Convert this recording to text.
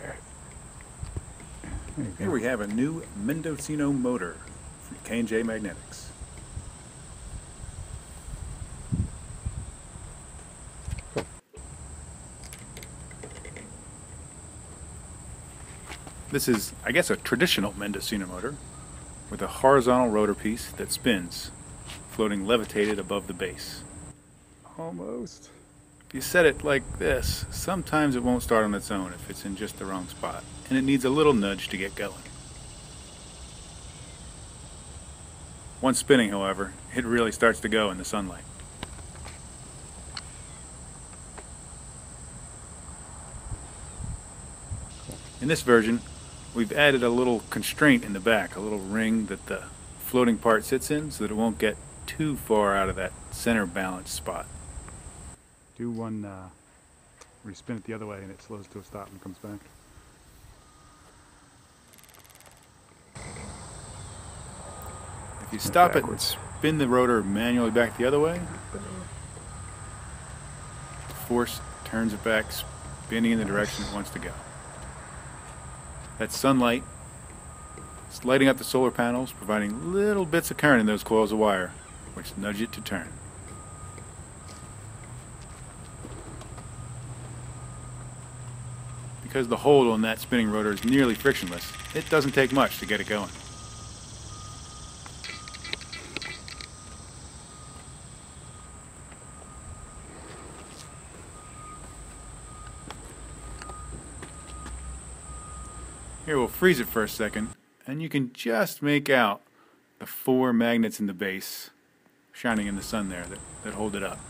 There. There Here we have a new Mendocino motor from K&J Magnetics. This is, I guess, a traditional Mendocino motor with a horizontal rotor piece that spins, floating levitated above the base. Almost. You set it like this, sometimes it won't start on its own if it's in just the wrong spot, and it needs a little nudge to get going. Once spinning, however, it really starts to go in the sunlight. In this version, we've added a little constraint in the back, a little ring that the floating part sits in so that it won't get too far out of that center balance spot. Do one uh, where you spin it the other way and it slows to a stop and comes back. If you stop it and spin the rotor manually back the other way, the force turns it back, spinning in the direction it wants to go. That sunlight is lighting up the solar panels, providing little bits of current in those coils of wire, which nudge it to turn. Because the hold on that spinning rotor is nearly frictionless, it doesn't take much to get it going. Here, we'll freeze it for a second, and you can just make out the four magnets in the base shining in the sun there that, that hold it up.